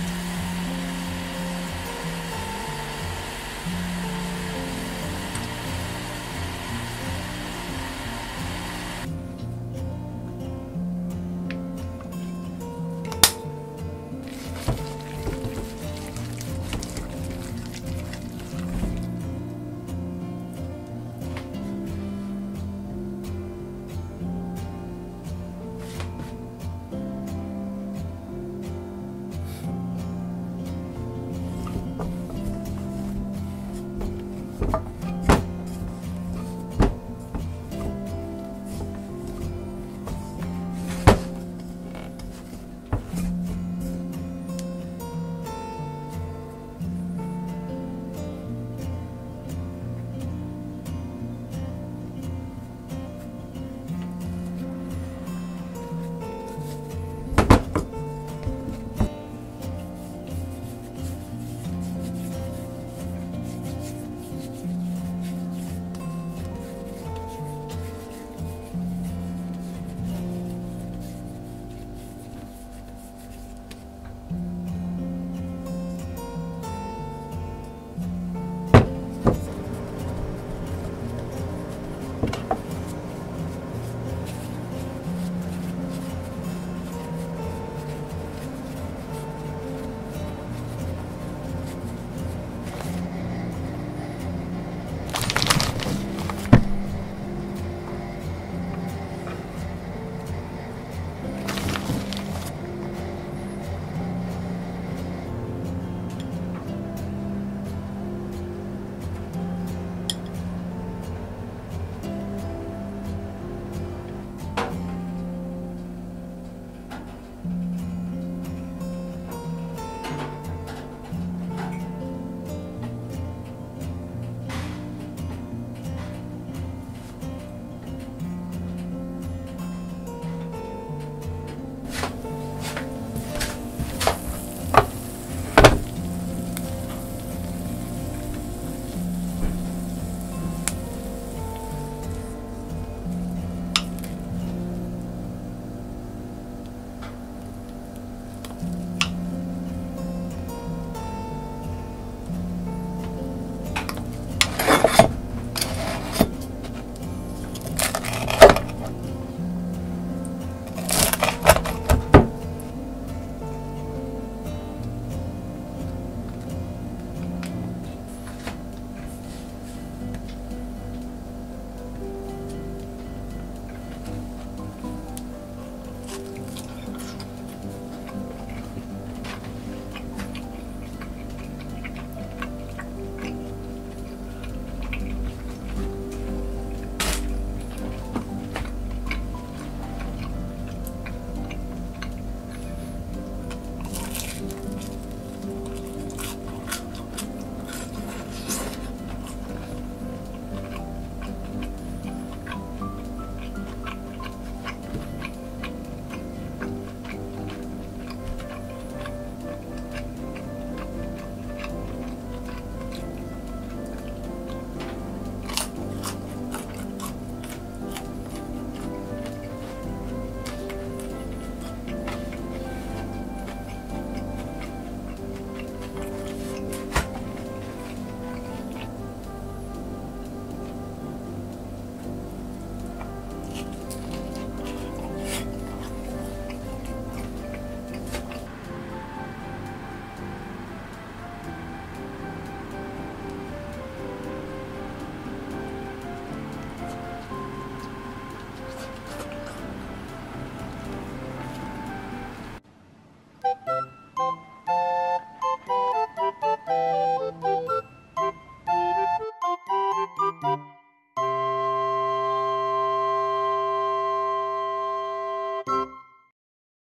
Yeah.